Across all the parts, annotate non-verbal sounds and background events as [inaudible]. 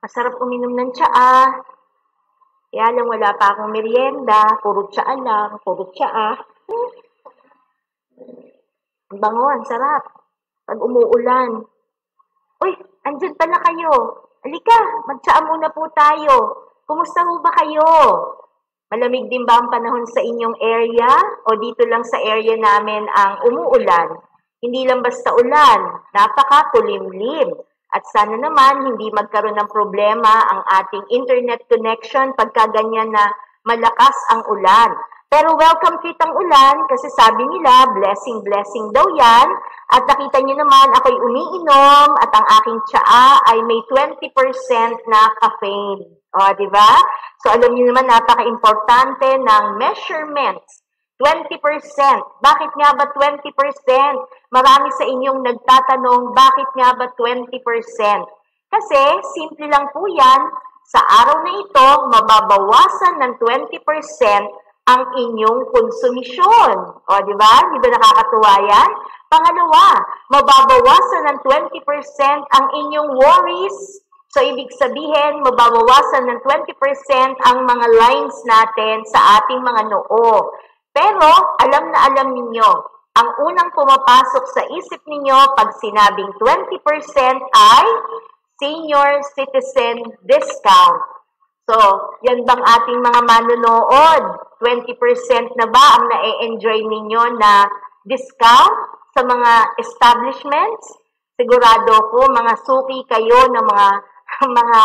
Masarap uminom ng tsaa. Kaya lang wala pa akong merienda, puro tsaa lang, puro tsaa. Hmm. Ang bango, ang sarap. Pag umuulan. Uy, andyan pala kayo. Halika, magtsaa muna po tayo. Kumusta ho ba kayo? Malamig din ba ang panahon sa inyong area? O dito lang sa area namin ang umuulan? Hindi lang basta ulan, napaka-kulimlim. At sana naman hindi magkaroon ng problema ang ating internet connection pagka ganyan na malakas ang ulan. Pero welcome kitang ulan kasi sabi nila, blessing, blessing daw yan. At nakita niyo naman, ako'y umiinom at ang aking tsaa ay may 20% na caffeine. O, di ba? So, alam niyo naman, napaka-importante ng measurements. 20%. Bakit nga ba 20%? Marami sa inyong nagtatanong, bakit nga ba 20%? Kasi, simple lang po yan, sa araw na ito, mababawasan ng 20% ang inyong konsumisyon. O, di ba? Di ba nakakatuwa yan? Pangalawa, mababawasan ng 20% ang inyong worries. So, ibig sabihin, mababawasan ng 20% ang mga lines natin sa ating mga noo. Pero, alam na alam ninyo, ang unang pumapasok sa isip ninyo pag sinabing 20% ay senior citizen discount. So, yan bang ating mga manunood? 20% na ba ang na-enjoy ninyo na discount sa mga establishments? Sigurado ko, mga suki kayo ng mga, [laughs] mga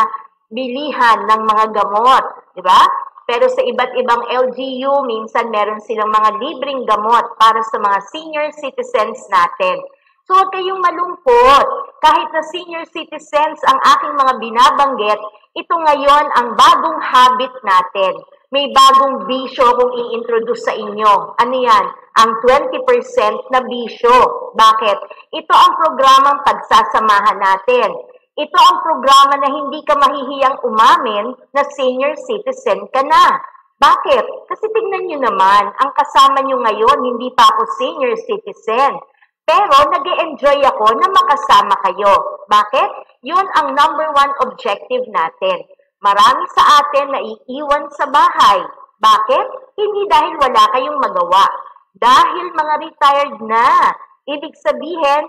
bilihan ng mga gamot. Di ba? Pero sa iba't ibang LGU, minsan meron silang mga libreng gamot para sa mga senior citizens natin. So huwag kayong malungkot. Kahit na senior citizens ang aking mga binabanggit, ito ngayon ang bagong habit natin. May bagong bisyo kung i-introduce sa inyo. Ano yan? Ang 20% na bisyo. Bakit? Ito ang programang pagsasamahan natin. Ito ang programa na hindi ka mahihiyang umamin na senior citizen ka na. Bakit? Kasi tingnan nyo naman, ang kasama nyo ngayon, hindi pa ako senior citizen. Pero nag enjoy ako na makasama kayo. Bakit? Yun ang number one objective natin. Marami sa atin na iiwan sa bahay. Bakit? Hindi dahil wala kayong magawa. Dahil mga retired na. Ibig sabihin,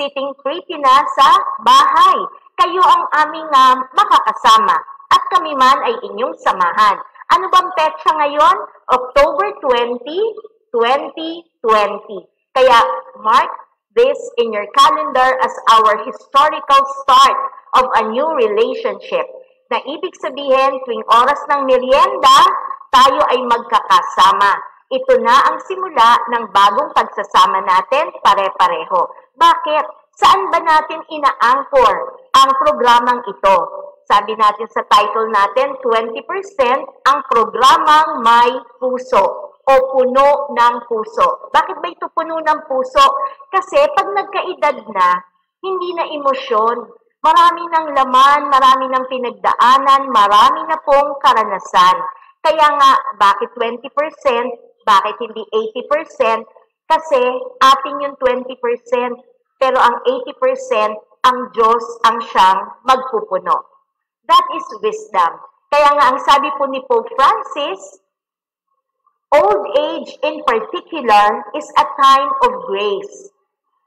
sitting pretty na sa bahay. Kayo ang aming uh, makakasama at kami man ay inyong samahan. Ano bang petsa ngayon? October 20, 2020. Kaya mark this in your calendar as our historical start of a new relationship. Na ibig sabihin, tuwing oras ng merienda, tayo ay magkakasama. Ito na ang simula ng bagong pagsasama natin pare-pareho. Bakit? Saan ba natin ina-anchor ang programang ito? Sabi natin sa title natin, 20% ang programang may puso o puno ng puso. Bakit ba ito puno ng puso? Kasi pag nagkaedad na, hindi na emosyon. Marami ng laman, marami ng pinagdaanan, marami na pong karanasan. Kaya nga, bakit 20%? Bakit hindi 80%? Kasi atin yung 20%, pero ang 80%, ang Diyos ang siyang magpupuno. That is wisdom. Kaya nga ang sabi po ni Pope Francis, old age in particular is a time of grace.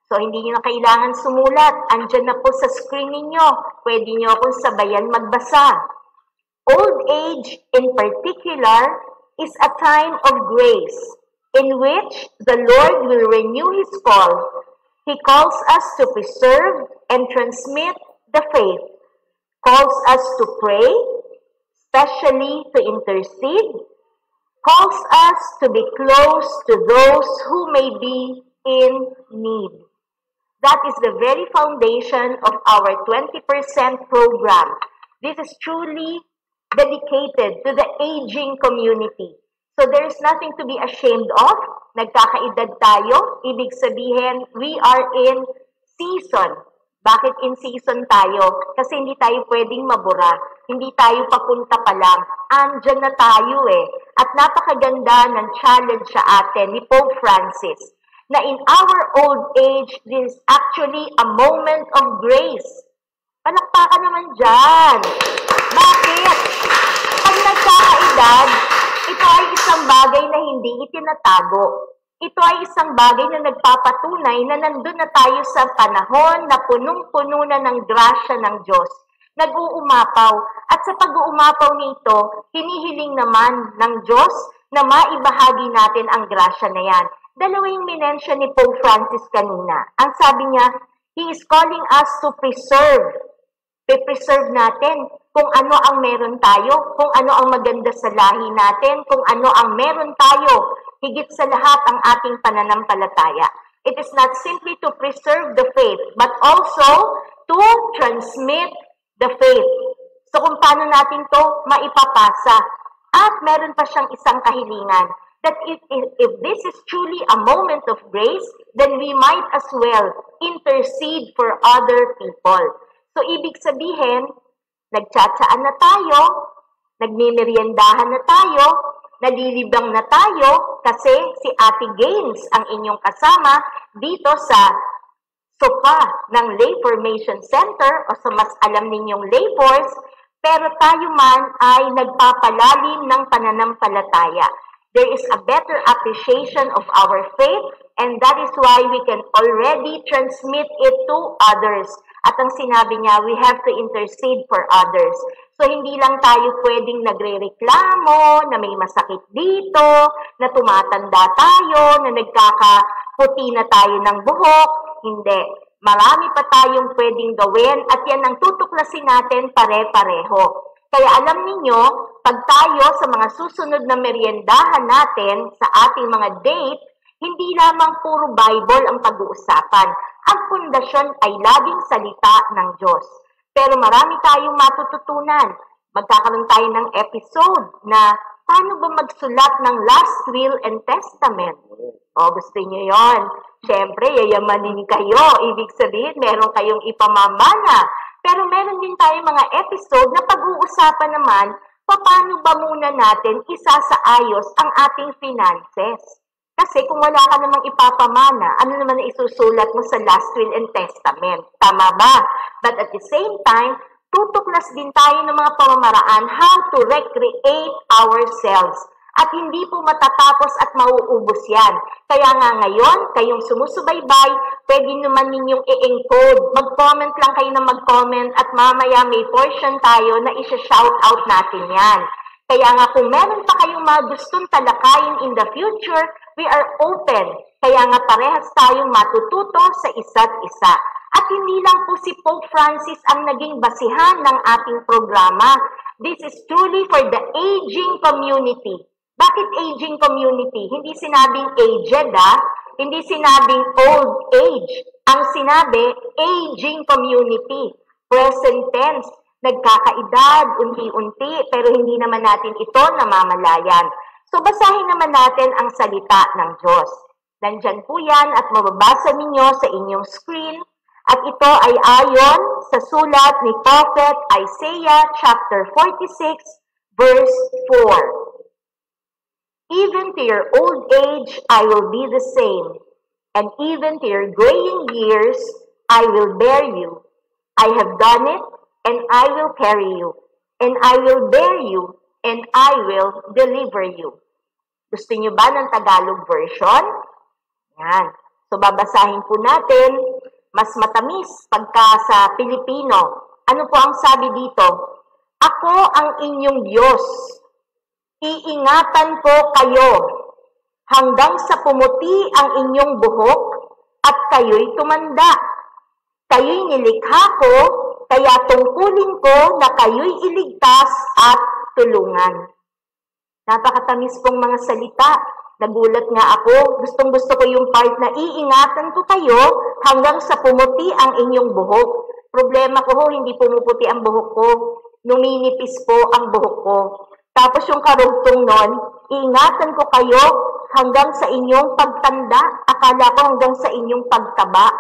So, hindi nyo na kailangan sumulat. Andyan na po sa screen ninyo. Pwede nyo akong sabayan magbasa. Old age in particular is a time of grace in which the Lord will renew His call. He calls us to preserve and transmit the faith, calls us to pray, especially to intercede, calls us to be close to those who may be in need. That is the very foundation of our 20% program. This is truly dedicated to the aging community. So there's nothing to be ashamed of. Nagkakaedad tayo. Ibig sabihin, we are in season. Bakit in season tayo? Kasi hindi tayo pwedeng mabura. Hindi tayo papunta pa lang. Andyan na tayo eh. At napakaganda ng challenge sa atin ni Pope Francis na in our old age, this is actually a moment of grace. Palakpakan naman dyan. Bakit? Pag nagkakaedad, ito ay isang bagay na hindi itinatago. Ito ay isang bagay na nagpapatunay na nandun na tayo sa panahon na punong-puno na ng grasya ng Diyos. Nag-uumapaw. At sa pag-uumapaw nito, hinihiling naman ng Diyos na maibahagi natin ang grasya na yan. Dalawa yung minensyon ni Pope Francis kanina. Ang sabi niya, He is calling us to preserve. Pe-preserve natin kung ano ang meron tayo, kung ano ang maganda sa lahi natin, kung ano ang meron tayo higit sa lahat ang ating pananampalataya. It is not simply to preserve the faith, but also to transmit the faith. So kung paano natin to maipapasa. At meron pa siyang isang kahilingan that if, if, if this is truly a moment of grace, then we might as well intercede for other people. So ibig sabihin, nagtsatsaan na tayo, nagmimeriendahan na tayo, nalilibang na tayo kasi si Ate Gaines ang inyong kasama dito sa sofa ng Lay Formation Center o sa mas alam ninyong Lay Force, pero tayo man ay nagpapalalim ng pananampalataya. There is a better appreciation of our faith and that is why we can already transmit it to others. At ang sinabi niya, we have to intercede for others. So, hindi lang tayo pwedeng nagre-reklamo na may masakit dito, na tumatanda tayo, na nagkakaputi na tayo ng buhok. Hindi. Marami pa tayong pwedeng gawin at yan ang tutuklasin natin pare-pareho. Kaya alam ninyo, pag tayo sa mga susunod na meriendahan natin sa ating mga date, hindi lamang puro Bible ang pag-uusapan. Ang pundasyon ay laging salita ng Diyos. Pero marami tayong matututunan. Magkakaroon tayo ng episode na paano ba magsulat ng last will and testament. O, gusto niyo yon? Siyempre, yayamanin kayo. Ibig sabihin, meron kayong ipamamana. Pero meron din tayong mga episode na pag-uusapan naman paano ba muna natin isasaayos ang ating finances. Kasi kung wala ka namang ipapamana, ano naman na isusulat mo sa last will and testament? Tama ba? But at the same time, tutuklas din tayo ng mga pamamaraan how to recreate ourselves. At hindi po matatapos at mauubos yan. Kaya nga ngayon, kayong sumusubaybay, pwede naman ninyong i-encode. Mag-comment lang kayo na mag-comment at mamaya may portion tayo na isa-shout out natin yan. Kaya nga kung meron pa kayong mga gustong talakayin in the future, we are open. Kaya nga parehas tayong matututo sa isa't isa. At hindi lang po si Pope Francis ang naging basihan ng ating programa. This is truly for the aging community. Bakit aging community? Hindi sinabing aged ah, hindi sinabing old age. Ang sinabi, aging community. Present tense, nagkakaedad, unti-unti, pero hindi naman natin ito namamalayan. So basahin naman natin ang salita ng Diyos. Nandyan po yan at mababasa ninyo sa inyong screen. At ito ay ayon sa sulat ni Prophet Isaiah chapter 46 verse 4. Even to your old age I will be the same, and even to your graying years I will bear you. I have done it, and I will carry you, and I will bear you, and I will deliver you. Gusto niyo ba ng Tagalog version? Yan. So, babasahin po natin. Mas matamis pagka sa Pilipino. Ano po ang sabi dito? Ako ang inyong Diyos. Iingatan ko kayo hanggang sa pumuti ang inyong buhok at kayo'y tumanda. Kayo'y nilikha ko, kaya tungkulin ko na kayo'y iligtas at tulungan. Napakatamis pong mga salita. Nagulat nga ako. Gustong gusto ko yung part na iingatan ko kayo hanggang sa pumuti ang inyong buhok. Problema ko ho, hindi pumuputi ang buhok ko. Numinipis po ang buhok ko. Tapos yung karugtong nun, iingatan ko kayo hanggang sa inyong pagtanda. Akala ko hanggang sa inyong pagtaba.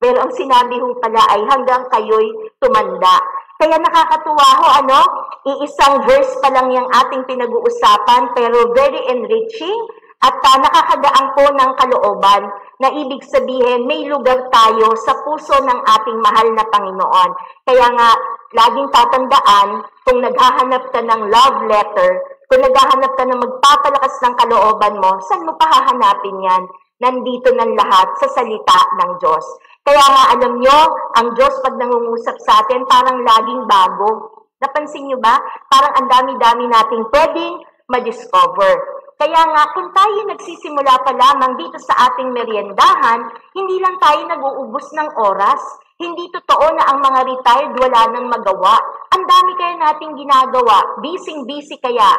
Pero ang sinabi ho pala ay hanggang kayo'y tumanda. Kaya nakakatuwa ho, ano? Iisang verse pa lang yung ating pinag-uusapan, pero very enriching at uh, nakakagaan po ng kalooban. na ibig sabihin may lugar tayo sa puso ng ating mahal na Panginoon. Kaya nga, laging tatandaan, kung naghahanap ka ng love letter, kung naghahanap ka ng magpapalakas ng kalooban mo, saan mo pahahanapin yan? Nandito ng lahat sa salita ng Diyos. Kaya nga alam nyo, ang Diyos pag nangungusap sa atin, parang laging bago. Napansin nyo ba? Parang ang dami-dami nating pwedeng ma-discover. Kaya nga, kung tayo nagsisimula pa lamang dito sa ating meriendahan, hindi lang tayo nag-uubos ng oras. Hindi totoo na ang mga retired wala nang magawa. Ang dami kaya nating ginagawa. Busy-busy kaya.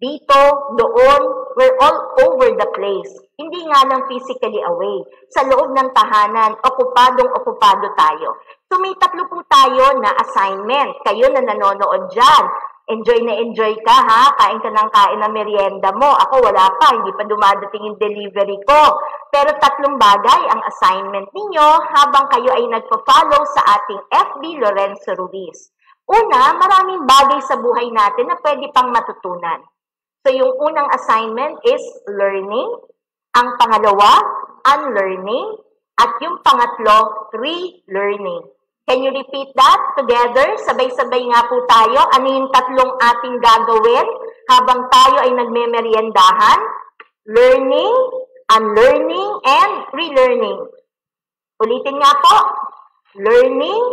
Dito, doon, we're all over the place. Hindi nga lang physically away. Sa loob ng tahanan, okupadong-okupado tayo. So may tatlo po tayo na assignment. Kayo na nanonood dyan enjoy na enjoy ka ha, kain ka ng kain ng merienda mo. Ako wala pa, hindi pa dumadating yung delivery ko. Pero tatlong bagay ang assignment ninyo habang kayo ay nagpa-follow sa ating FB Lorenzo Ruiz. Una, maraming bagay sa buhay natin na pwede pang matutunan. So yung unang assignment is learning. Ang pangalawa, unlearning. At yung pangatlo, relearning. Can you repeat that together? Sabay-sabay nga po tayo. Ano yung tatlong ating gagawin habang tayo ay nagmemeryendahan? Learning, unlearning, and relearning. Ulitin nga po. Learning,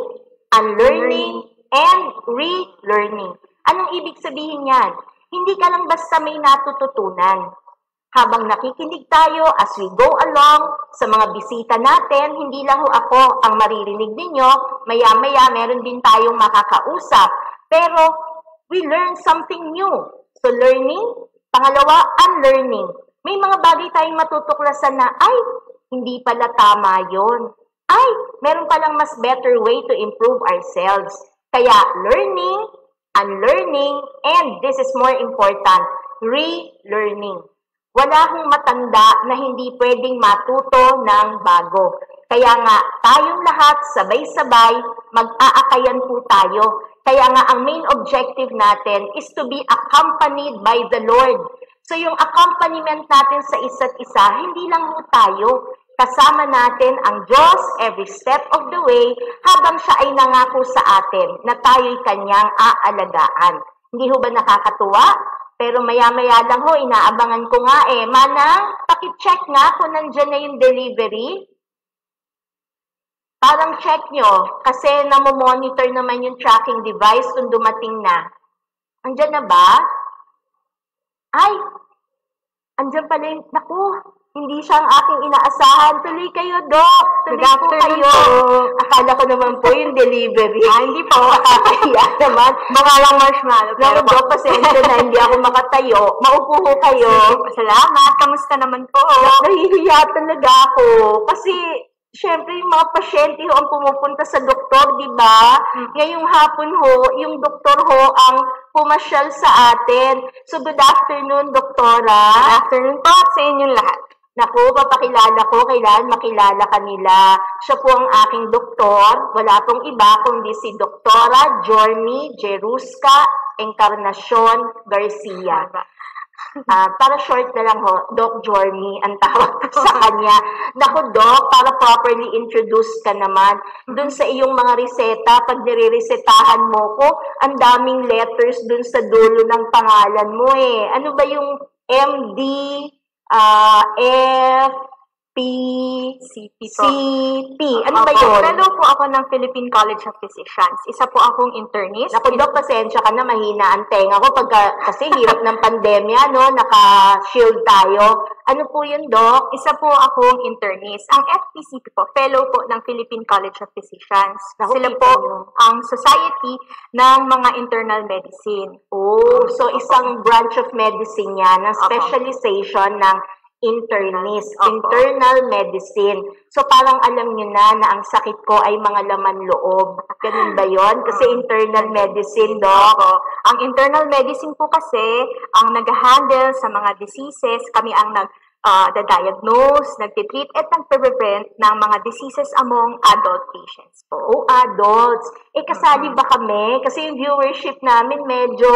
unlearning, and relearning. Anong ibig sabihin yan? Hindi ka lang basta may natututunan habang nakikinig tayo as we go along sa mga bisita natin, hindi lang ho ako ang maririnig ninyo, maya-maya meron din tayong makakausap. Pero we learn something new. So learning, pangalawa, unlearning. May mga bagay tayong matutuklasan na, ay, hindi pala tama yon. Ay, meron palang mas better way to improve ourselves. Kaya learning, unlearning, and this is more important, relearning. Wala hong matanda na hindi pwedeng matuto ng bago. Kaya nga, tayong lahat sabay-sabay, mag-aakayan po tayo. Kaya nga, ang main objective natin is to be accompanied by the Lord. So yung accompaniment natin sa isa't isa, hindi lang ho tayo. Kasama natin ang Diyos every step of the way habang siya ay nangako sa atin na tayo'y kanyang aalagaan. Hindi ho ba nakakatuwa? Pero maya-maya lang ho, inaabangan ko nga eh. Manang, pakicheck nga kung nandyan na yung delivery. Parang check nyo, kasi namomonitor naman yung tracking device kung dumating na. Andyan na ba? Ay, andyan pala yung, naku, hindi siya ang aking inaasahan. Tuloy kayo, Dok. Tuloy Good po kayo. Po. Akala ko naman po yung delivery. Ah, hindi po. Nakakahiya [laughs] naman. Baka lang marshmallow. Naku, Dok, pasensya na. Hindi ako makatayo. Maupo ho kayo. Salamat. Kamusta naman po? Nahihiya talaga ako. Kasi Siyempre, yung mga pasyente ho ang pumupunta sa doktor, di ba? Mm. Ngayong hapon ho, yung doktor ho ang pumasyal sa atin. So, good afternoon, doktora. Good afternoon po sa inyong lahat. Naku, papakilala ko, kailangan makilala kanila. Siya po ang aking doktor. Wala pong iba kundi si Doktora Jormy Jeruska Encarnacion Garcia. Uh, para short na lang ho, Doc Jormy ang tawag ko sa [laughs] kanya. Naku, Doc, para properly introduce ka naman. Doon sa iyong mga reseta, pag nire-resetahan mo ko, ang daming letters doon sa dulo ng pangalan mo eh. Ano ba yung MD, uh, F, P, CP po. CP. Ano ba yun? Fellow po ako ng Philippine College of Physicians. Isa po akong internist. Naku, Dok, pasensya ka na, mahina ang tenga ko pagka, kasi [laughs] hirap ng pandemya, no? Naka-shield tayo. Ano po yun, Dok? Isa po akong internist. Ang FPCP po, fellow po ng Philippine College of Physicians. Naku, Sila po nyo. ang society ng mga internal medicine. Oh, so isang branch of medicine yan, ng specialization ng internist, internal medicine. So parang alam niyo na na ang sakit ko ay mga laman loob. Ganun ba 'yon? Kasi internal medicine, do. Opo. Ang internal medicine po kasi ang nag-handle sa mga diseases, kami ang nag uh, diagnose nagtitreat at nagpe-prevent ng mga diseases among adult patients po. Oh, adults. Eh, kasali ba kami? Kasi yung viewership namin medyo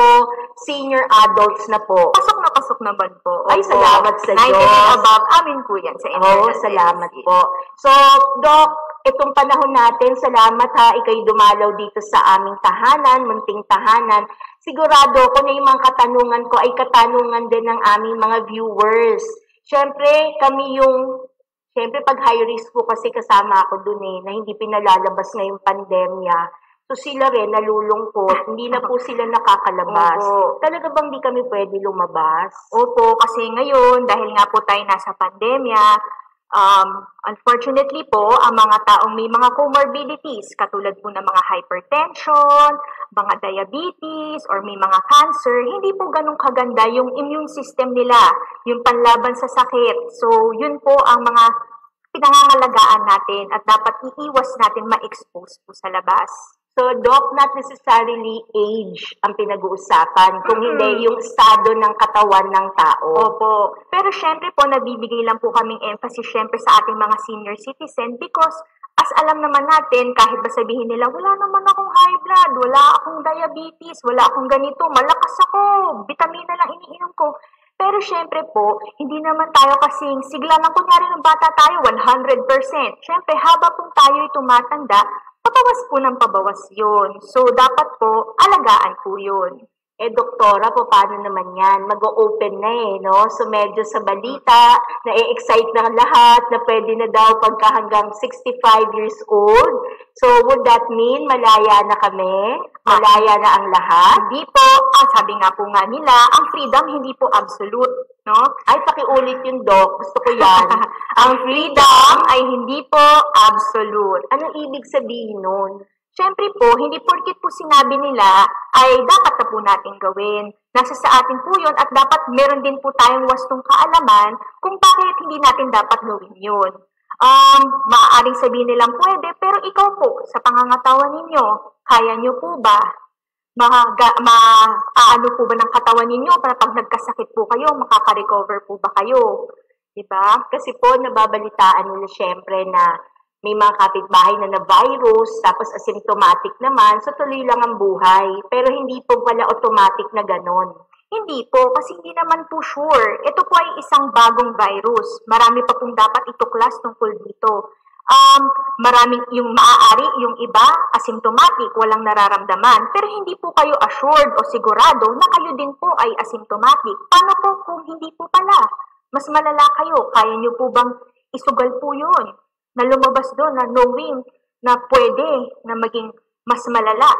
senior adults na po. Pasok na pasok naman po. Ay, salamat sa 19 Diyos. and above, amin po yan sa Oo, internal salamat po. So, Doc, itong panahon natin, salamat ha, ikay dumalaw dito sa aming tahanan, munting tahanan. Sigurado ko na yung mga katanungan ko ay katanungan din ng aming mga viewers. Siyempre, kami yung, siyempre pag high risk po kasi kasama ako dun eh, na hindi pinalalabas ngayong pandemya. So sila rin nalulungkot, hindi na po sila nakakalabas. Opo. Talaga bang di kami pwede lumabas? Opo, kasi ngayon, dahil nga po tayo nasa pandemya, um, unfortunately po, ang mga taong may mga comorbidities, katulad po ng mga hypertension, mga diabetes, or may mga cancer, hindi po ganun kaganda yung immune system nila, yung panlaban sa sakit. So, yun po ang mga pinangangalagaan natin at dapat iiwas natin ma-expose po sa labas. So, Doc, not necessarily age ang pinag-uusapan, kung hindi yung estado ng katawan ng tao. Opo. Pero syempre po, nabibigay lang po kaming emphasis syempre sa ating mga senior citizen because as alam naman natin, kahit ba sabihin nila, wala naman akong high blood, wala akong diabetes, wala akong ganito, malakas ako, vitamina lang iniinom ko. Pero syempre po, hindi naman tayo kasing sigla lang kunyari ng bata tayo, 100%. Syempre, haba pong tayo'y tumatanda, pabawas po ng pabawas yun. So, dapat po, alagaan po yun. Eh, doktora, po, paano naman yan? Mag-open na eh, no? So, medyo sa balita, na-excite na lahat, na pwede na daw pagka hanggang 65 years old. So, would that mean malaya na kami? Malaya na ang lahat? Hindi po, ang sabi nga po nga nila, ang freedom hindi po absolute, no? Ay, pakiulit yung doc. Gusto ko yan. [laughs] ang freedom ay hindi po absolute. Anong ibig sabihin nun? Siyempre po, hindi porkit po sinabi nila ay dapat na po natin gawin. Nasa sa atin po yun at dapat meron din po tayong wastong kaalaman kung bakit hindi natin dapat gawin yun. Um, maaaring sabihin nilang pwede, pero ikaw po, sa pangangatawan ninyo, kaya nyo po ba? Maga, ma, aano po ba ng katawan ninyo para pag nagkasakit po kayo, makaka-recover po ba kayo? Diba? Kasi po, nababalitaan nila syempre na may mga kapitbahay na na-virus, tapos asymptomatic naman, so tuloy lang ang buhay. Pero hindi po pala automatic na ganon. Hindi po, kasi hindi naman po sure. Ito po ay isang bagong virus. Marami pa pong dapat ituklas tungkol dito. Um, maraming, yung maaari, yung iba, asymptomatic, walang nararamdaman. Pero hindi po kayo assured o sigurado na kayo din po ay asymptomatic. Paano po kung hindi po pala? Mas malala kayo. Kaya nyo po bang isugal po yun? Na lumabas doon na knowing na pwede na maging mas malala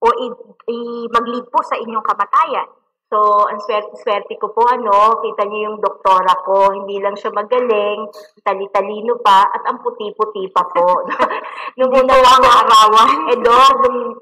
o i- i- mag-lead po sa inyong kamatayan. So, ang swerte-swerte ko po, ano, kita niyo yung doktora ko, hindi lang siya magaling, tali-talino pa, at ang puti-puti pa po. [laughs] nung na ako, arawan. eh,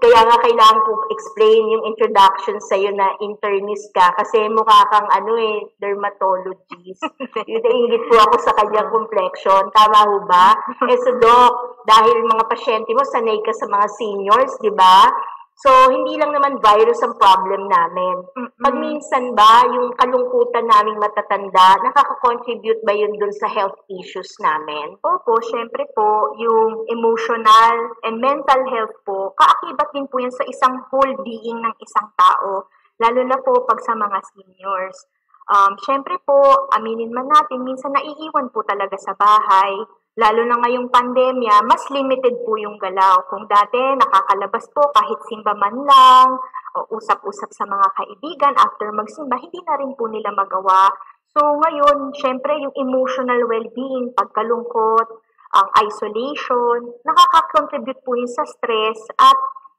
kaya nga kailangan ko explain yung introduction sa'yo na internist ka, kasi mukha kang, ano eh, dermatologist. [laughs] Yun, naingit po ako sa kanyang complexion. Tama ho ba? [laughs] Eh, so, Doc, dahil mga pasyente mo, sanay ka sa mga seniors, di ba? So, hindi lang naman virus ang problem namin. Pag minsan ba, yung kalungkutan naming matatanda, nakaka-contribute ba yun dun sa health issues namin? Opo, syempre po, yung emotional and mental health po, kaakibat din po yan sa isang whole being ng isang tao, lalo na po pag sa mga seniors. Um, syempre po, aminin man natin, minsan naiiwan po talaga sa bahay, lalo na ngayong pandemya, mas limited po yung galaw. Kung dati nakakalabas po kahit simba man lang, o usap-usap sa mga kaibigan after magsimba, hindi na rin po nila magawa. So ngayon, syempre yung emotional well-being, pagkalungkot, ang isolation, nakaka-contribute po yun sa stress at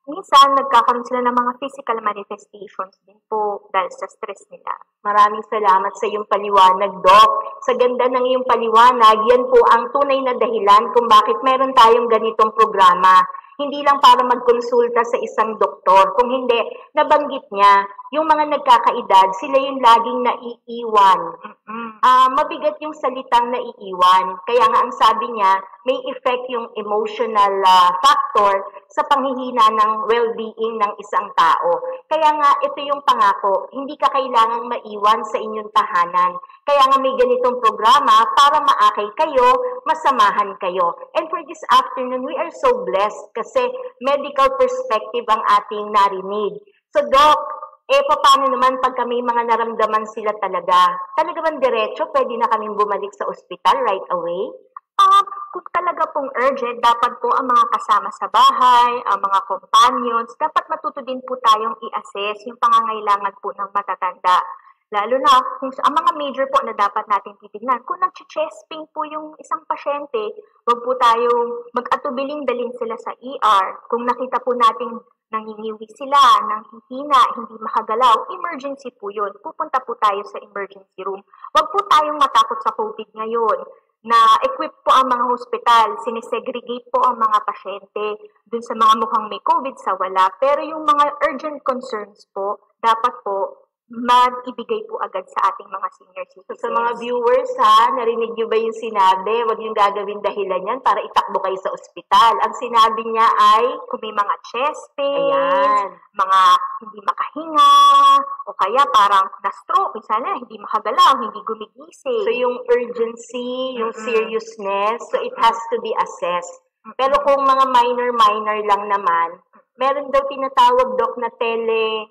minsan nagkakaroon sila ng mga physical manifestations din po dahil sa stress nila. Maraming salamat sa iyong paliwanag, Doc. Sa ganda ng iyong paliwanag, yan po ang tunay na dahilan kung bakit meron tayong ganitong programa. Hindi lang para magkonsulta sa isang doktor, kung hindi, nabanggit niya, yung mga nagkakaedad, sila yung laging naiiwan. Ah, mabigat yung salitang naiiwan. Kaya nga ang sabi niya, may effect yung emotional ah, factor sa panghihina ng well-being ng isang tao. Kaya nga ito yung pangako, hindi ka kailangang maiwan sa inyong tahanan. Kaya nga may ganitong programa para maakay kayo, masamahan kayo. And for this afternoon, we are so blessed kasi medical perspective ang ating narinig. So Doc, Eh, paano naman pag kami mga naramdaman sila talaga? Talaga bang diretso, pwede na kaming bumalik sa ospital right away? Ah, kung talaga pong urgent, dapat po ang mga kasama sa bahay, ang mga companions, dapat matuto din po tayong i-assess yung pangangailangan po ng matatanda. Lalo na kung ang mga major po na dapat natin titignan. Kung nag-chest po yung isang pasyente, wag po tayong mag-atubiling dalhin sila sa ER. Kung nakita po natin nangingiwi sila, nanghihina, hindi makagalaw, emergency po yun. Pupunta po tayo sa emergency room. Wag po tayong matakot sa COVID ngayon na equip po ang mga hospital, sinesegregate po ang mga pasyente dun sa mga mukhang may COVID sa wala. Pero yung mga urgent concerns po, dapat po mag-ibigay po agad sa ating mga senior So, citizens. sa mga viewers ha, narinig niyo ba yung sinabi? Huwag yung gagawin dahilan yan para itakbo kayo sa ospital. Ang sinabi niya ay, kung may mga chest pains, mga hindi makahinga, o kaya parang na-stroke, minsan na hindi makagalaw, hindi gumigising. so yung urgency, yung Mm-mm. seriousness, so it has to be assessed. Pero kung mga minor-minor lang naman, meron daw tinatawag, Doc, na tele,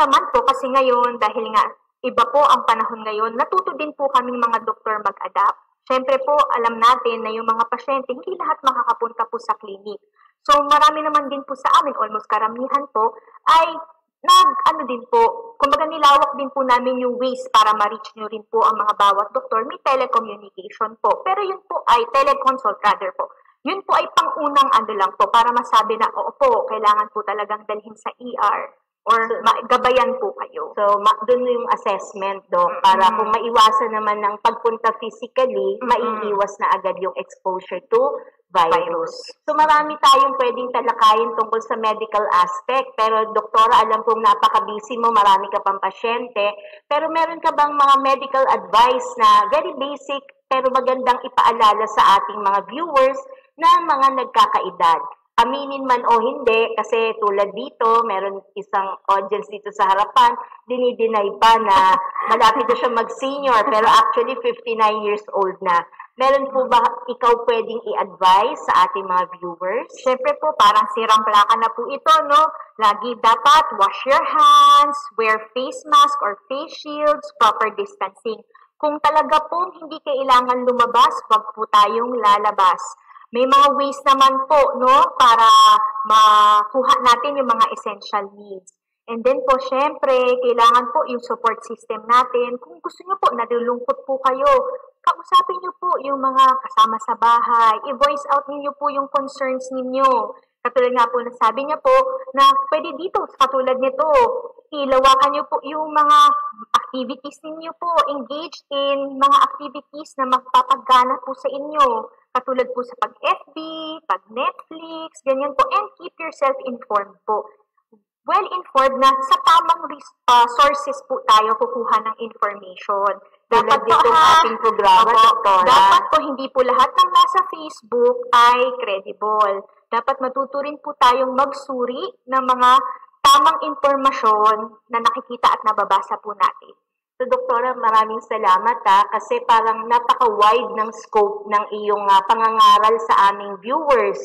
naman po kasi ngayon, dahil nga iba po ang panahon ngayon, natuto din po kaming mga doktor mag-adapt. Siyempre po, alam natin na yung mga pasyente, hindi lahat makakapunta po sa clinic. So, marami naman din po sa amin, almost karamihan po, ay nag, ano din po, kumbaga nilawak din po namin yung ways para ma-reach nyo rin po ang mga bawat doktor. May telecommunication po. Pero yun po ay teleconsult rather po. Yun po ay pangunang ano lang po para masabi na, oo po, kailangan po talagang dalhin sa ER or gabayan po kayo. So, ma- doon yung assessment, Doc, para Mm-mm. kung maiwasan naman ng pagpunta physically, Mm-mm. maiiwas na agad yung exposure to virus. Virus. So, marami tayong pwedeng talakayin tungkol sa medical aspect. Pero, doktora, alam kong napaka-busy mo, marami ka pang pasyente. Pero, meron ka bang mga medical advice na very basic, pero magandang ipaalala sa ating mga viewers na mga nagkakaedad? Aminin man o hindi, kasi tulad dito, meron isang audience dito sa harapan, dinideny pa na malapit na siya mag-senior, pero actually 59 years old na. Meron po ba ikaw pwedeng i-advise sa ating mga viewers? Siyempre po, parang sirang plaka na po ito, no? Lagi dapat wash your hands, wear face mask or face shields, proper distancing. Kung talaga po hindi kailangan lumabas, wag po tayong lalabas. May mga ways naman po, no, para makuha natin yung mga essential needs. And then po, syempre, kailangan po yung support system natin. Kung gusto niyo po, nalulungkot po kayo, kausapin niyo po yung mga kasama sa bahay. I-voice out niyo po yung concerns ninyo. Katulad nga po na sabi niya po na pwede dito, katulad nito, ilawakan niyo po yung mga activities ninyo po. Engage in mga activities na magpapagana po sa inyo. Katulad po sa pag-FB, pag-Netflix, ganyan po. And keep yourself informed po well-informed na sa tamang uh, sources po tayo kukuha ng information. Tulad po, nitong ha, ating programa, Doktora. Dapat po hindi po lahat ng nasa Facebook ay credible. Dapat matuto rin po tayong magsuri ng mga tamang impormasyon na nakikita at nababasa po natin. So, Doktora, maraming salamat ha, kasi parang napaka-wide ng scope ng iyong ah, pangangaral sa aming viewers.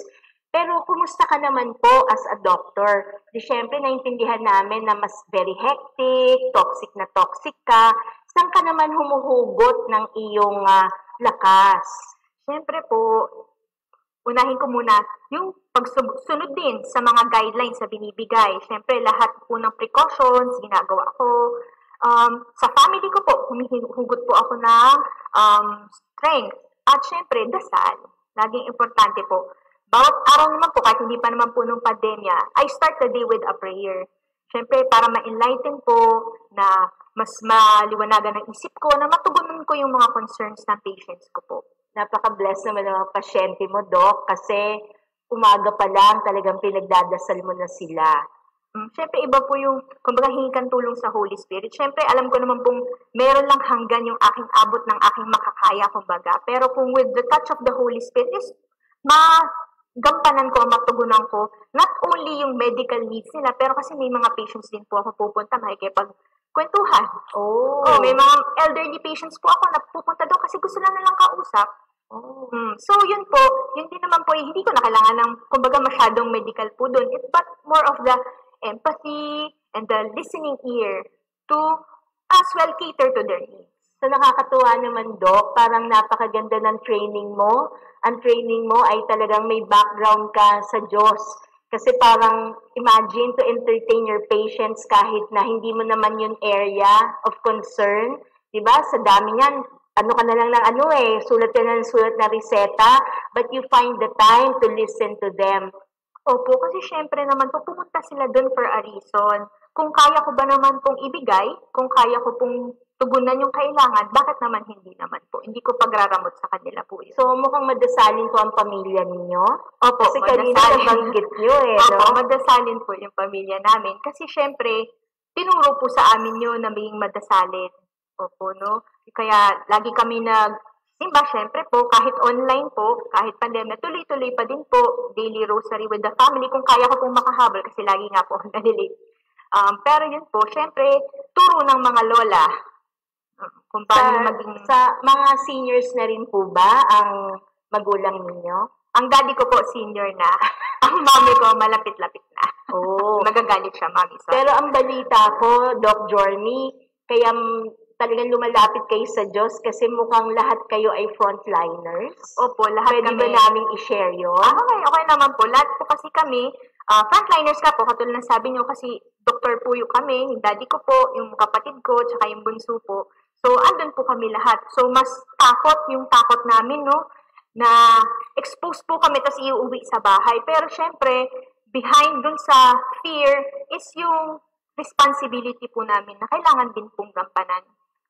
Pero kumusta ka naman po as a doctor? Di syempre, naintindihan namin na mas very hectic, toxic na toxic ka. Saan ka naman humuhugot ng iyong ah, lakas? Siyempre po, unahin ko muna yung pagsunod din sa mga guidelines na binibigay. Siyempre, lahat po ng precautions, ginagawa ko. Um, sa family ko po, humihugot po ako ng um, strength. At siyempre, dasal. Laging importante po. Bawat araw naman po, kahit hindi pa naman po nung pandemya, I start the day with a prayer. Siyempre, para ma-enlighten po na mas maliwanagan ng isip ko, na matugunan ko yung mga concerns ng patients ko po. Napaka-bless naman ng mga pasyente mo, Doc, kasi umaga pa lang talagang pinagdadasal mo na sila. Mm, Siyempre, iba po yung, kumbaga, hingi kang tulong sa Holy Spirit. Siyempre, alam ko naman pong meron lang hanggan yung aking abot ng aking makakaya, kumbaga. Pero kung with the touch of the Holy Spirit is, magampanan ko, matugunan ko, not only yung medical needs nila, pero kasi may mga patients din po ako pupunta, makikipag kwentuhan. Oh, Oh, may mga elderly patients po ako na pupunta doon kasi gusto lang nilang kausap. Mm. So, yun po, yun din naman po, eh, hindi ko na kailangan ng, kumbaga, masyadong medical po doon. It's but more of the empathy, and the listening ear to as well cater to their needs. So nakakatuwa naman, Doc. Parang napakaganda ng training mo. Ang training mo ay talagang may background ka sa Diyos. Kasi parang imagine to entertain your patients kahit na hindi mo naman yung area of concern. 'Di ba? Sa dami niyan, ano ka na lang ng ano eh, sulat ka na ng sulat na reseta, but you find the time to listen to them. Opo, kasi syempre naman po, pumunta sila doon for a reason. Kung kaya ko ba naman pong ibigay, kung kaya ko pong tugunan yung kailangan, bakit naman hindi naman po? Hindi ko pagraramot sa kanila po. So, mukhang madasalin ko ang pamilya ninyo. Opo, Kasi kanina nabanggit nyo eh, Opo, no? madasalin po yung pamilya namin. Kasi syempre, tinuro po sa amin yun na maging madasalin. Opo, no? Kaya lagi kami nag Simba, syempre po, kahit online po, kahit pandemya, tuloy-tuloy pa din po, daily rosary with the family, kung kaya ko pong makahabol, kasi lagi nga po [laughs] nalilate. Um, pero yun po, syempre, turo ng mga lola, um, kung Sa, paano maging... sa mga seniors na rin po ba ang magulang ninyo? Ang daddy ko po, senior na. [laughs] ang mami ko, malapit-lapit na. [laughs] Oo. Magagalit siya, mami. So, Pero ang balita ko, Doc Jormy, kaya mm, talagang lumalapit kayo sa Diyos kasi mukhang lahat kayo ay frontliners. opo, lahat Pwede kami. ba namin i-share yun? Ah, okay, okay naman po. Lahat po kasi kami, ah, frontliners ka po, katulad ng sabi nyo, kasi doktor po yung kami, yung daddy ko po, yung kapatid ko, tsaka yung bunso po. So, andun po kami lahat. So, mas takot yung takot namin, no? Na exposed po kami, tapos iuwi sa bahay. Pero, syempre, behind dun sa fear is yung responsibility po namin na kailangan din pong gampanan.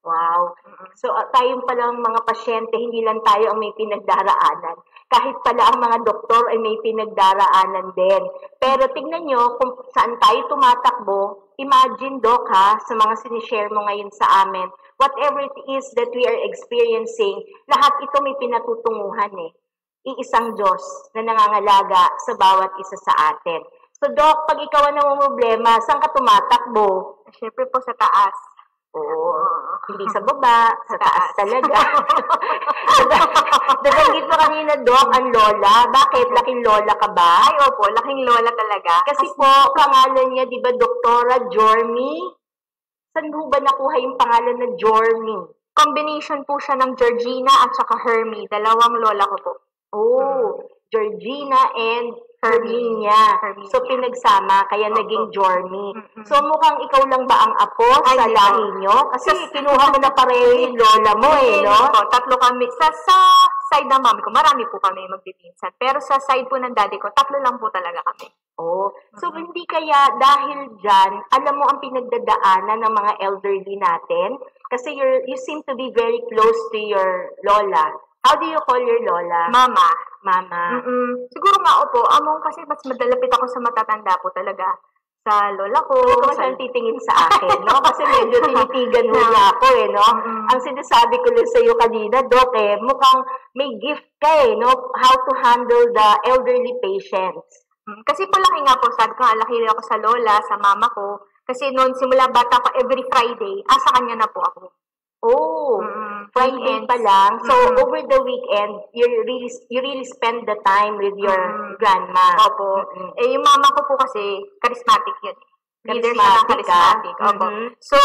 Wow. So, uh, tayong palang mga pasyente, hindi lang tayo ang may pinagdaraanan. Kahit pala ang mga doktor ay may pinagdaraanan din. Pero tingnan nyo kung saan tayo tumatakbo. Imagine, Doc, ha, sa mga sinishare mo ngayon sa amin, whatever it is that we are experiencing, lahat ito may pinatutunguhan eh. Iisang Diyos na nangangalaga sa bawat isa sa atin. So, Doc, pag ikaw ang problema, saan ka tumatakbo? Syempre po sa taas. Oo. Hindi sa baba, sa taas talaga. [laughs] Nabanggit mo kanina, Doc, ang lola. Bakit? Laking lola ka ba? Ay, opo, laking lola talaga. Kasi po, pangalan niya, di ba, Doktora Jormy? Saan mo ba nakuha yung pangalan na Jormy? combination po siya ng Georgina at saka Hermie. Dalawang lola ko po. Oh, Georgina and Herminia. Herminia. So, pinagsama, kaya Opo. naging Jormy. Mm-mm. So, mukhang ikaw lang ba ang apo Ay, sa lahi nyo? Kasi kinuha mo na pareho yung lola mo eh, no? po, tatlo kami. Sa, sa side ng mami ko, marami po kami magpipinsan. Pero sa side po ng daddy ko, tatlo lang po talaga kami. Oh, so hindi kaya dahil dyan, alam mo ang pinagdadaanan ng mga elderly natin? Kasi you're, you seem to be very close to your lola. How do you call your lola? Mama. Mama. Mm-mm. Siguro nga, opo, among kasi mas madalapit ako sa matatanda po talaga. Sa lola ko. Hindi ko sa- masyadong titingin sa [laughs] akin, no? Kasi medyo tinitigan mo niya ako, eh, no? Mm-mm. Ang sinasabi ko lang sa iyo kanina, Doc, eh, mukhang may gift ka, eh, no? How to handle the elderly patients. Mm, Kasi po laki nga po, sabi ko laki ako sa lola, sa mama ko. Kasi noon, simula bata ko, every Friday, ah, sa kanya na po ako. Oh, Mm, Friday pa lang. So, Mm. over the weekend, you really, you really spend the time with your Mm. grandma. Opo. Mm-mm. Eh, yung mama ko po kasi, charismatic yun. Leader siya ng Charismatic, ah. Opo. Mhm. So,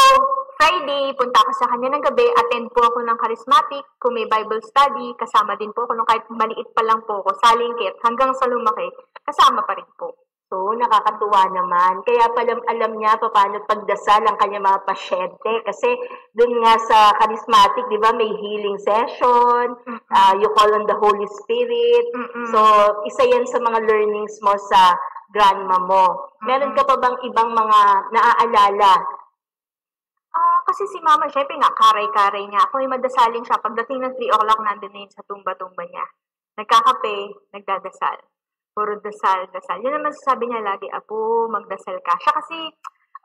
Friday, punta ako sa kanya ng gabi, attend po ako ng charismatic, kung may Bible study, kasama din po ako nung kahit maliit pa lang po ako, salingkit, hanggang sa lumaki, kasama pa rin po. So, nakakatuwa naman. Kaya pala alam niya pa paano pagdasal ang kanyang mga pasyente. Kasi dun nga sa charismatic, di ba, may healing session, Mm-mm. ah, you call on the Holy Spirit. Mm-mm. So, isa yan sa mga learnings mo sa grandma mo. Meron ka pa bang ibang mga naaalala? Ah, kasi si mama, syempre nga, karay-karay niya. Ako yung madasalin siya. Pagdating ng 3 o'clock, nandun na yun sa tumba-tumba niya. Nagkakape, nagdadasal. Puro dasal, dasal. Yun naman sabi niya lagi, Apo, magdasal ka. Siya kasi,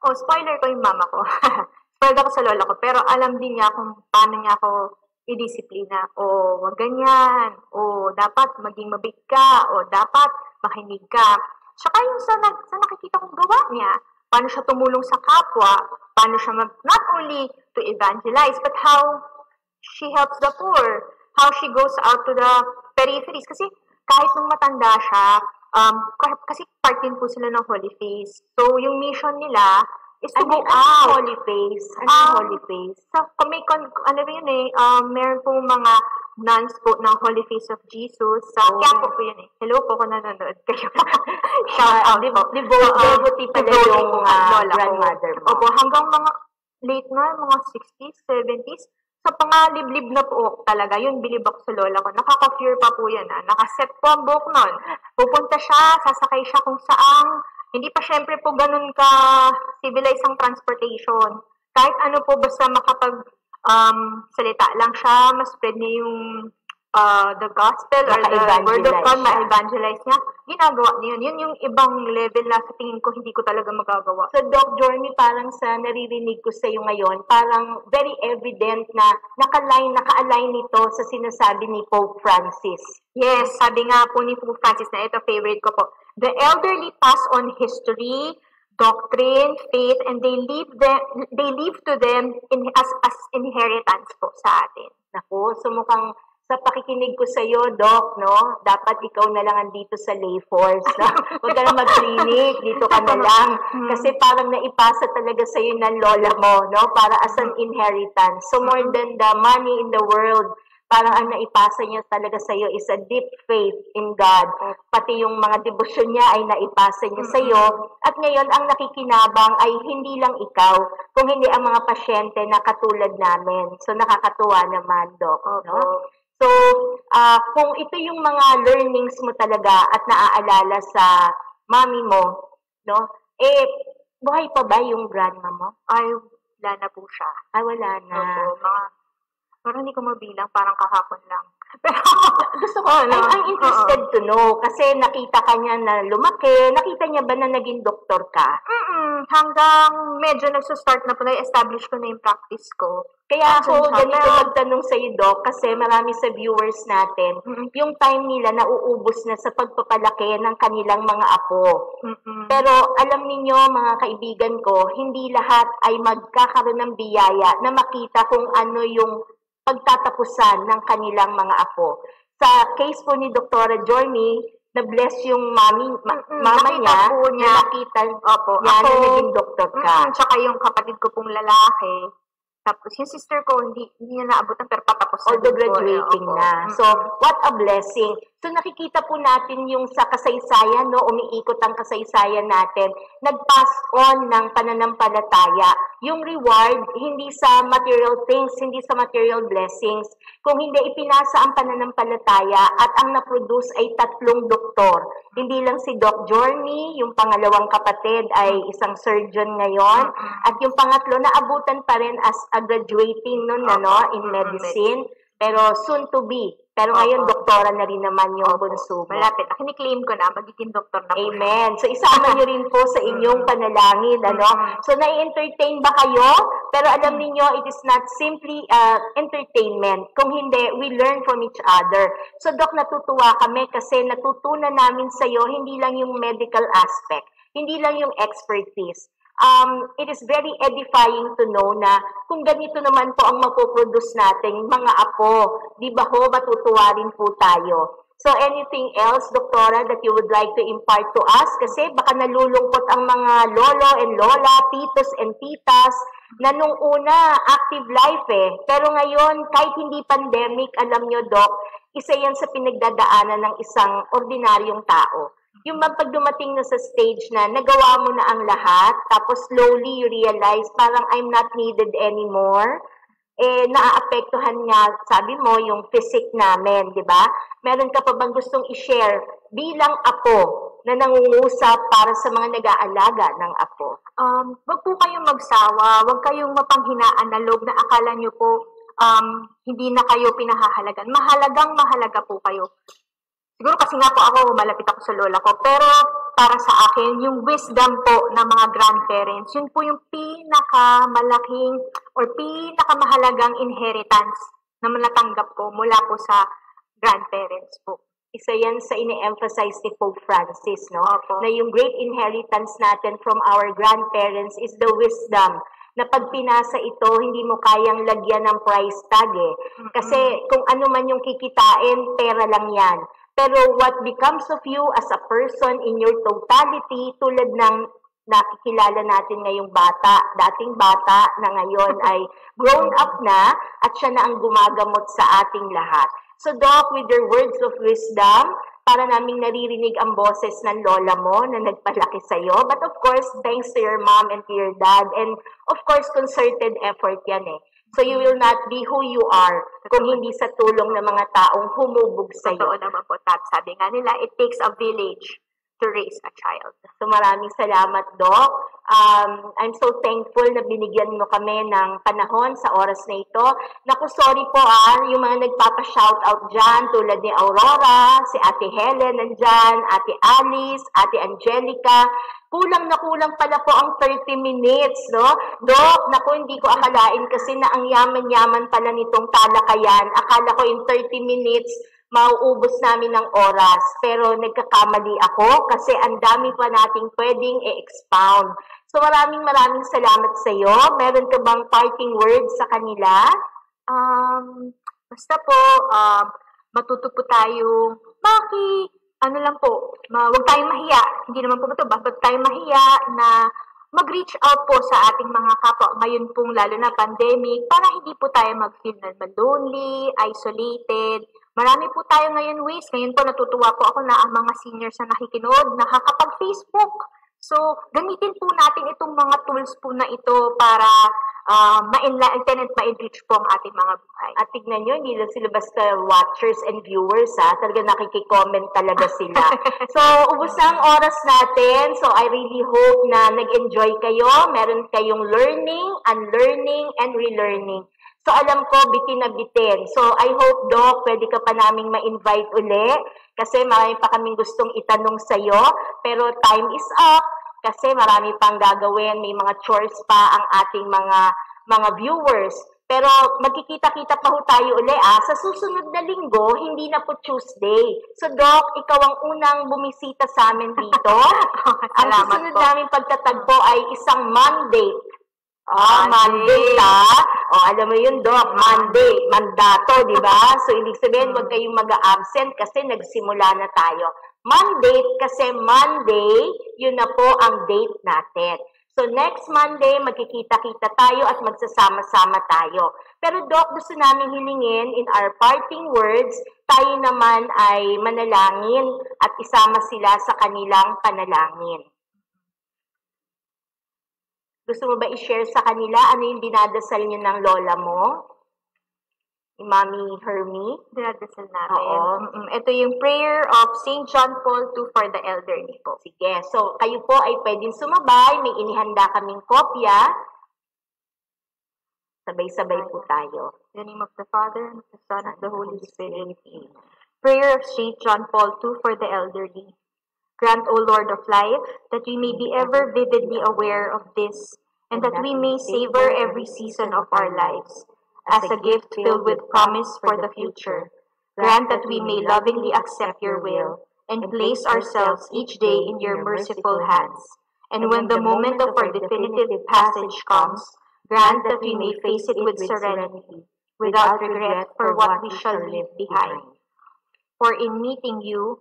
oh, spoiler ko yung mama ko. [laughs] Spoiled ako sa lola ko. Pero alam din niya kung paano niya ako i-disiplina. O, wag ganyan. O, dapat maging mabig ka. O, dapat makinig ka. Tsaka yung sa, sa nakikita kong gawa niya, paano siya tumulong sa kapwa, paano siya mag, not only to evangelize, but how she helps the poor, how she goes out to the peripheries. Kasi kahit nung matanda siya, um, kasi part din po sila ng Holy Face. So, yung mission nila is to Ano go out. holy face? Ano Ah, holy face? Sa, may, con, ano yun eh, um, meron po mga nuns po ng Holy Face of Jesus. Sa Oh. Quiapo po yun eh. Hello po kung nanonood kayo. [laughs] Shout out po. devo- devotee pala devotee yung, po, ah, lola grandmother mo. Opo, hanggang mga late na, mga 60s, 70s. Sa pangaliblib na po talaga, yun, bilib ako sa lola ko. Nakaka-fear pa po yan. Ah. Nakaset po ang buhok nun. Pupunta siya, sasakay siya kung saan. Hindi pa syempre po ganun ka civilized ang transportation. Kahit ano po, basta makapag um, salita lang siya, ma-spread niya yung uh, the gospel or the word of God, ma-evangelize niya. Ginagawa niya yun. Yun yung ibang level na sa tingin ko hindi ko talaga magagawa. So, Doc Jormy, parang sa naririnig ko sa iyo ngayon, parang very evident na naka-align, naka-align nito sa sinasabi ni Pope Francis. Yes, sabi nga po ni Pope Francis na ito, favorite ko po. The elderly pass on history, doctrine, faith, and they leave them, they leave to them in, as, as inheritance po sa atin. Naku, so mukhang sa pakikinig ko sa iyo, Doc, no, dapat ikaw na lang andito sa lay force. No? [laughs] Huwag ka na mag-clinic, dito ka na lang. Kasi parang naipasa talaga sa iyo ng lola mo, no, para as an inheritance. So more than the money in the world, parang ang naipasa niya talaga sa iyo is a deep faith in God. Pati yung mga debosyon niya ay naipasa niya sa iyo. At ngayon, ang nakikinabang ay hindi lang ikaw, kung hindi ang mga pasyente na katulad namin. So nakakatuwa naman, Doc. No? So, ah kung ito yung mga learnings mo talaga at naaalala sa mami mo, no? Eh, buhay pa ba yung grandma mo? Ay, wala na po siya. Ay, wala na. Opo, mga, parang hindi ko mabilang, parang kahapon lang. Pero, [laughs] Gusto ko, Oo, I'm, I'm interested to know kasi nakita ka niya na lumaki. Nakita niya ba na naging doktor ka? mm hanggang medyo nagsa-start na po, na-establish ko na yung practice ko. Kaya ako siya, ganito magtanong sa iyo, Doc, kasi marami sa viewers natin, Mm-mm. yung time nila nauubos na sa pagpapalaki ng kanilang mga apo. Mm-mm. Pero alam ninyo, mga kaibigan ko, hindi lahat ay magkakaroon ng biyaya na makita kung ano yung pagtatapusan ng kanilang mga apo. Sa case po ni Dr. Jormy, na-bless yung mami, ma- mama nakita niya, po niya. na nakita Opo, niya na ako- naging doktor ka. Mm, tsaka yung kapatid ko pong lalaki. Tapos yung sister ko, hindi, hindi niya naabutan pero patapos na Although eh, graduating na. So, what a blessing. So, nakikita po natin yung sa kasaysayan, no, umiikot ang kasaysayan natin, nag-pass on ng pananampalataya. Yung reward, hindi sa material things, hindi sa material blessings. Kung hindi ipinasa ang pananampalataya at ang na-produce ay tatlong doktor. Hindi lang si Doc Journey, yung pangalawang kapatid ay isang surgeon ngayon. At yung pangatlo, naabutan pa rin as a graduating nun, ano, in Mm, medicine. Pero soon to be. Pero ngayon, Opo. doktora na rin naman yung bunso. Malapit. na. Kiniklaim ko na, magiging doktor na po. Amen. So, isama niyo rin po sa inyong panalangin, ano? Mm. So, nai-entertain ba kayo? Pero alam niyo it is not simply uh, entertainment. Kung hindi, we learn from each other. So, Doc, natutuwa kami kasi natutunan namin sa iyo hindi lang yung medical aspect, hindi lang yung expertise. Um, it is very edifying to know na kung ganito naman po ang mapoproduce nating mga apo, di ba ho, matutuwa rin po tayo. So anything else, Doktora, that you would like to impart to us? Kasi baka nalulungkot ang mga lolo and lola, titos and titas, na nung una, active life eh. Pero ngayon, kahit hindi pandemic, alam nyo, Doc, isa yan sa pinagdadaanan ng isang ordinaryong tao. Yung pag dumating na sa stage na nagawa mo na ang lahat, tapos slowly you realize parang I'm not needed anymore, eh, naaapektuhan nga, sabi mo, yung physique namin, di ba? Meron ka pa bang gustong i-share bilang apo na nangungusap para sa mga nag-aalaga ng apo? Um, wag po kayong magsawa, wag kayong mapanghinaan na loob na akala nyo po um, hindi na kayo pinahahalagan. Mahalagang mahalaga po kayo. Siguro kasi nga po ako, malapit ako sa lola ko. Pero para sa akin, yung wisdom po ng mga grandparents, yun po yung pinakamalaking or pinakamahalagang inheritance na natanggap ko mula po sa grandparents po. Isa yan sa ine-emphasize ni Pope Francis, no? Opo. Na yung great inheritance natin from our grandparents is the wisdom na pag pinasa ito, hindi mo kayang lagyan ng price tag eh. Kasi kung ano man yung kikitain, pera lang yan. Pero what becomes of you as a person in your totality, tulad ng nakikilala natin ngayong bata, dating bata na ngayon ay grown up na at siya na ang gumagamot sa ating lahat. So Doc, with your words of wisdom, para naming naririnig ang boses ng lola mo na nagpalaki sa'yo. But of course, thanks to your mom and to your dad. And of course, concerted effort yan eh. So you will not be who you are kung hindi sa tulong ng mga taong humubog sa'yo. Totoo naman po, Tat. Sabi nga nila, it takes a village to raise a child. So maraming salamat, Doc. Um, I'm so thankful na binigyan mo kami ng panahon sa oras na ito. Naku, sorry po ah, yung mga nagpapa-shoutout dyan tulad ni Aurora, si Ate Helen nandyan, Ate Alice, Ate Angelica. Kulang na kulang pala po ang 30 minutes, no? Doc, naku, hindi ko akalain kasi na ang yaman-yaman pala nitong talakayan. Akala ko in 30 minutes, mauubos namin ng oras. Pero nagkakamali ako kasi ang dami pa nating pwedeng i-expound. So maraming maraming salamat sa iyo. Meron ka bang parting words sa kanila? Um, basta po, um, matuto po tayo, maki, ano lang po, ma, huwag tayong mahiya. Hindi naman po ito, huwag tayong mahiya na mag-reach out po sa ating mga kapwa ngayon pong lalo na pandemic para hindi po tayo mag-feel na lonely, isolated, Marami po tayo ngayon ways. Ngayon po natutuwa po ako na ang mga seniors na nakikinood, nakakapag-Facebook. So, gamitin po natin itong mga tools po na ito para uh, ma-enlighten at ma-enrich po ang ating mga buhay. At tignan nyo, hindi lang sila basta watchers and viewers, ha? Talaga nakikicomment talaga sila. [laughs] so, ubos na ang oras natin. So, I really hope na nag-enjoy kayo. Meron kayong learning, unlearning, and relearning. So alam ko, bitin na bitin. So I hope, Doc, pwede ka pa naming ma-invite uli kasi marami pa kaming gustong itanong sa'yo. Pero time is up kasi marami pang gagawin. May mga chores pa ang ating mga mga viewers. Pero magkikita-kita pa ho tayo uli ah. Sa susunod na linggo, hindi na po Tuesday. So Doc, ikaw ang unang bumisita sa amin dito. [laughs] ang susunod po. namin pagtatagpo ay isang Monday. Ah, Monday ta. O, alam mo yun, Doc, Monday, mandato, di ba? So, ibig sabihin, huwag kayong mag-absent kasi nagsimula na tayo. Monday, kasi Monday, yun na po ang date natin. So, next Monday, magkikita-kita tayo at magsasama-sama tayo. Pero, Doc, gusto namin hilingin in our parting words, tayo naman ay manalangin at isama sila sa kanilang panalangin. Gusto mo ba i-share sa kanila ano yung dinadasal niyo ng lola mo? Ni Mami Hermie? Dinadasal namin. Oo. Mm-mm. Ito yung prayer of St. John Paul II for the elderly po. Sige. So, kayo po ay pwedeng sumabay. May inihanda kaming kopya. Sabay-sabay po tayo. In the name of the Father, and of the Son, and of the Holy Spirit. Amen. Prayer of St. John Paul II for the elderly. Grant, O Lord of life, that we may be ever vividly aware of this, and that we may savor every season of our lives as a gift filled with promise for the future. Grant that we may lovingly accept your will and place ourselves each day in your merciful hands. And when the moment of our definitive passage comes, grant that we may face it with serenity, without regret for what we shall leave behind. For in meeting you,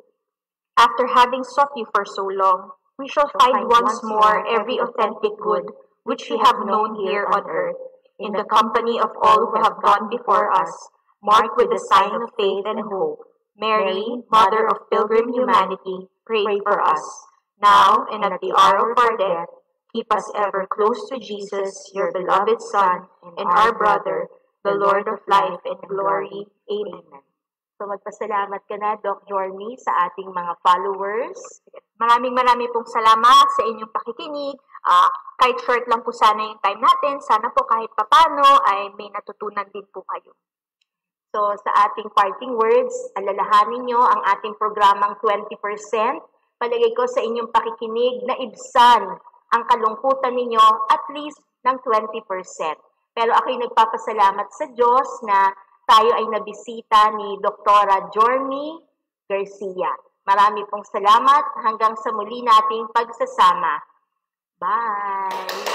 after having sought you for so long, we shall find once more every authentic good which we have known here on earth, in the company of all who have gone before us, marked with the sign of faith and hope. Mary, Mother of pilgrim humanity, pray for us. Now and at the hour of our death, keep us ever close to Jesus, your beloved Son, and our brother, the Lord of life and glory. Amen. So magpasalamat ka na, Doc Jormy, sa ating mga followers. Maraming maraming pong salamat sa inyong pakikinig. Uh, kahit short lang po sana yung time natin, sana po kahit papano ay may natutunan din po kayo. So sa ating parting words, alalahanin nyo ang ating programang 20%. Palagay ko sa inyong pakikinig na ibsan ang kalungkutan ninyo at least ng 20%. Pero ako'y nagpapasalamat sa Diyos na tayo ay nabisita ni Dr. Jormy Garcia. Marami pong salamat hanggang sa muli nating pagsasama. Bye!